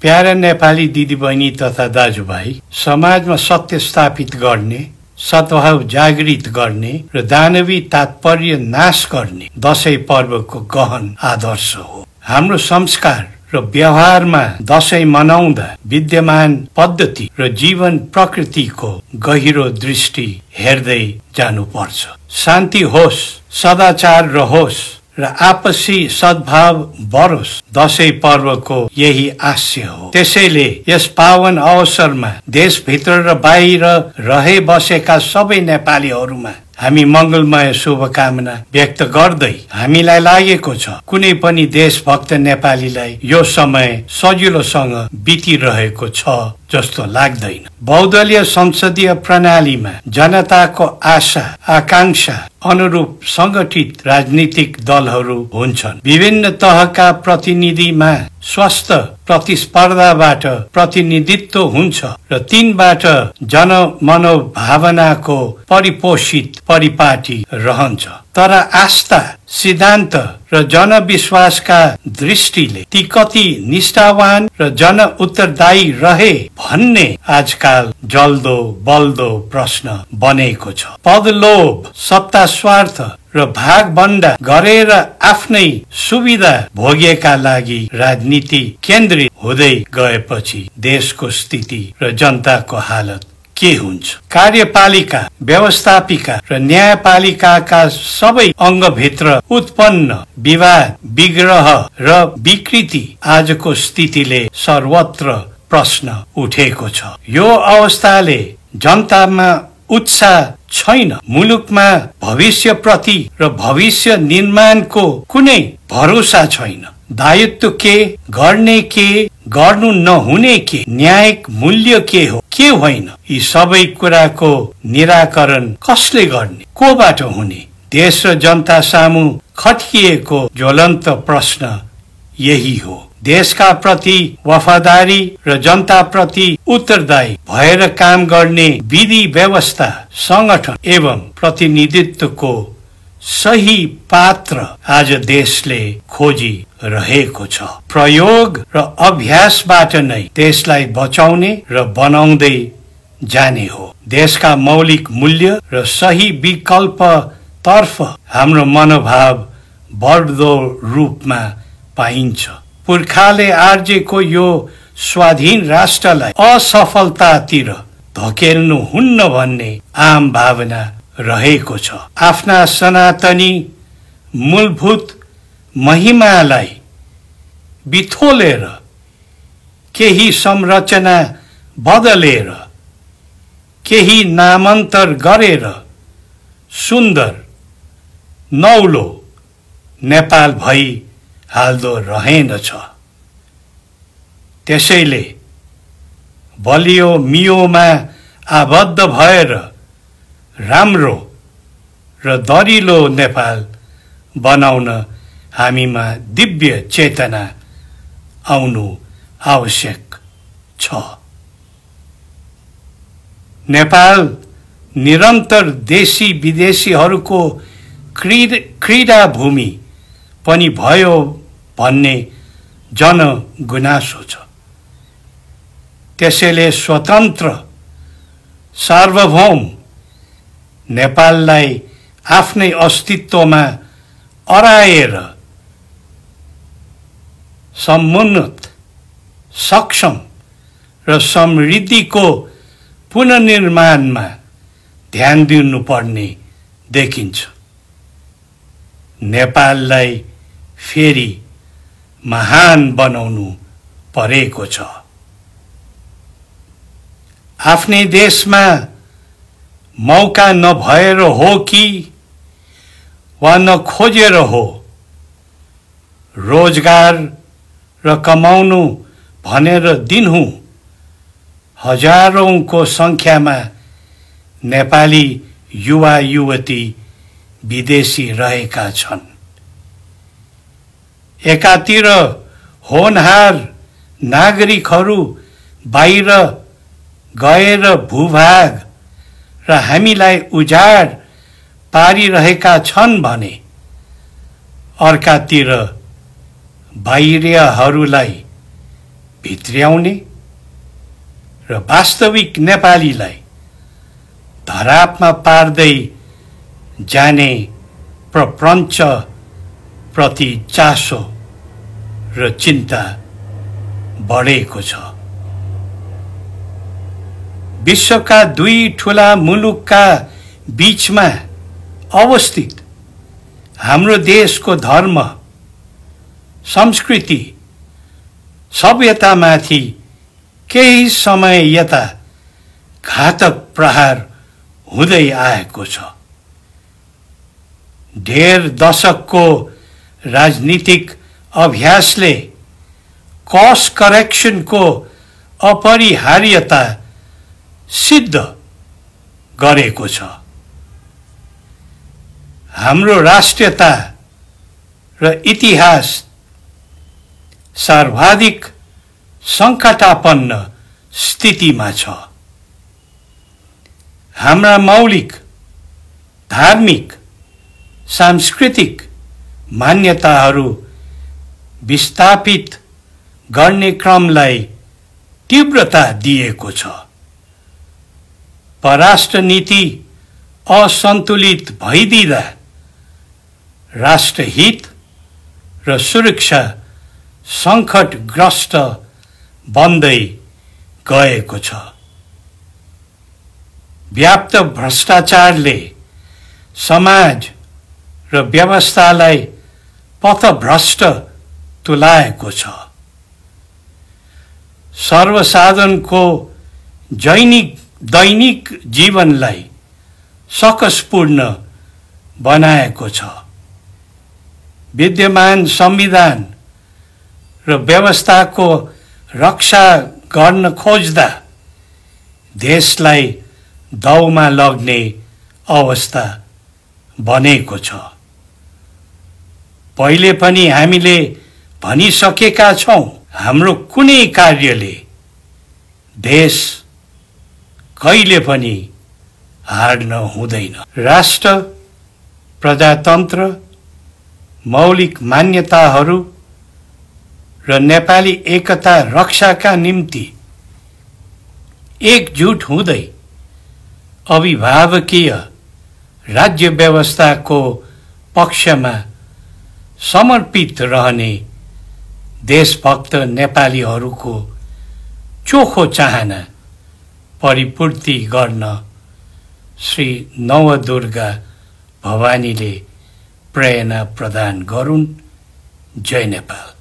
Para Nepali दिदीबहिनी तथा दाजुभाइ समाजमा सत्य स्थापित गर्ने सद्भाव जागृत गर्ने र दानवी तात्पर्य नाश गर्ने दसैँ पर्वको गहन आदर्श हो। हाम्रो संस्कार र व्यवहारमा दसैँ मनाउँदा विद्यमान पद्धति र जीवन प्रकृतिको गहिरो दृष्टि हेर्दै जानुपर्छ। शान्ति होस् सदाचार रहोस्। र आपसी सद्भाव बढोस्। दसैँ पर्वको यही आशय हो। त्यसैले यस पावन अवसरमा देशभित्र र बाहिर रहे बसेका सबै नेपालीहरूमा हामी मङ्गलमय शुभकामना व्यक्त गर्दै हामीलाई लागेको छ कुनै पनि देशभक्त नेपालीलाई यो समय सजिलोसँग बितिरहेको छ जस्तो लाग्दैन। बहुदलीय संसदीय प्रणालीमा जनताको आशा आकांक्षा अनुरूप संगठित राजनीतिक दलहरू हुन्छन्। विभिन्न तहका प्रतिनिधिमा स्वस्थ प्रतिस्पर्धाबाट प्रतिनिधित्व हुन्छ र तिनबाट जन मनोभावनाको परिपोषित परिपाटी रहन्छ। तर आस्था सिद्धान्त र जनविश्वासका दृष्टिले ती कति निष्ठावान र जन उत्तरदायी रहे भन्ने आजकाल जल्दो बल्दो प्रश्न बनेको छ। पद लोभ सत्ता स्वार्थ र भागभन्डा गरेर आफ्नै सुविधा भोगेका लागि राजनीति केन्द्रित हुँदै गएपछि देशको स्थिति र जनताको हालत के हुन्छ? कार्यपालिका व्यवस्थापिका र न्यायपालिकाका सबै अङ्गभित्र उत्पन्न विवाद विग्रह र विकृति आजको स्थितिले सर्वत्र प्रश्न उठेको छ। यो अवस्थाले जनतामा उत्साह छैन। मुलुकमा भविष्य प्रति र भविष्य निर्माणको कुनै भरोसा छैन। दायित्व के गर्ने के गर्नु नहुने के न्यायिक मूल्य के हो के होइन यी सबै कुराको निराकरण कसले गर्ने कोबाट हुने? देश र जनता सामु खटिएको ज्वलन्त प्रश्न यही हो। देशका प्रति वफादारी र जनता प्रति उत्तरदायी भएर काम गर्ने विधि व्यवस्था संगठन एवं प्रतिनिधित्वको सही पात्र आज देशले खोजी रहेको छ। प्रयोग र अभ्यासबाट नै देशलाई बचाउने र बनाउँदै जाने हो। देशका मौलिक मूल्य र सही विकल्प तर्फ हाम्रो मनोभाव बढ्दो रूपमा पाइन्छ। पुर्खाले आर्जेको यो स्वाधीन राष्ट्रलाई असफलतातिर धकेल्नु हुन्न भन्ने आम भावना रहेको छ। आफ्ना सनातनी मूलभूत महिमालाई बिथोलेर केही संरचना बदलेर केही नामान्तर गरेर सुन्दर नौलो नेपाल भई हाल्दो रहेनछ त्यसैले बलियो मियोमा आबद्ध भएर राम्रो र दरिलो नेपाल बनाउन हामीमा दिव्य चेतना आउनु आवश्यक छ। नेपाल निरन्तर देशी विदेशीहरूको क्रीड क्रीडा भूमि पनि भयो भन्ने जन गुनासो छ। त्यसैले स्वतन्त्र सार्वभौम नेपाललाई आफ्नै अस्तित्वमा अराएर समुन्नत सक्षम र समृद्धिको पुनर्निर्माणमा ध्यान दिनुपर्ने देखिन्छ। नेपाललाई फेरि महान बनाउनु परेको छ। आफ्नै देशमा मौका नभएर हो कि वा नखोजेर हो रोजगार र कमाउनु भनेर दिनहुँ हजारौँको सङ्ख्यामा नेपाली युवा युवती विदेशी रहेका छन्। एकातिर होनहार नागरिकहरू बाहिर गएर भूभाग र हामीलाई उजाड पारिरहेका छन् भने अर्कातिर बाहिरियाहरूलाई भित्र्याउने र वास्तविक नेपालीलाई धरापमा पार्दै जाने प्रपञ्च प्रति चासो र चिन्ता बढेको छ। विश्वका दुई ठुला मुलुकका बिचमा अवस्थित हाम्रो देशको धर्म संस्कृति सभ्यतामाथि केही समय यता घातक प्रहार हुँदै आएको छ। ढेर दशकको राजनीतिक अभ्यासले कस करेक्सनको अपरिहार्यता सिद्ध गरेको छ। हाम्रो राष्ट्रियता र इतिहास सर्वाधिक सङ्कटापन्न स्थितिमा छ। हाम्रा मौलिक धार्मिक सांस्कृतिक मान्यताहरू विस्थापित गर्ने क्रमलाई तीव्रता दिएको छ। परराष्ट्र नीति असन्तुलित भइदिँदा राष्ट्रहित र सुरक्षा सङ्कटग्रस्त बन्दै गएको छ। व्याप्त भ्रष्टाचारले समाज र व्यवस्थालाई पथभ्रष्ट तुलाएको छ। सर्वसाधारणको जैनिक दैनिक जीवनलाई सकसपूर्ण बनाएको छ। विद्यमान संविधान र व्यवस्थाको रक्षा गर्न खोज्दा देशलाई दाउमा लग्ने अवस्था बनेको छ। पहिले पनि हामीले भनिसकेका छौँ हाम्रो कुनै कार्यले देश कहिले पनि हार्न हुँदैन। राष्ट्र प्रजातन्त्र मौलिक मान्यताहरू र नेपाली एकता रक्षाका निम्ति एकजुट हुँदै अभिभावकीय राज्य व्यवस्थाको पक्षमा समर्पित रहने देशभक्त नेपालीहरूको चोखो चाहना परिपूर्ति गर्न श्री नवदुर्गा भवानीले प्रेरणा प्रदान गरून्। जय नेपाल।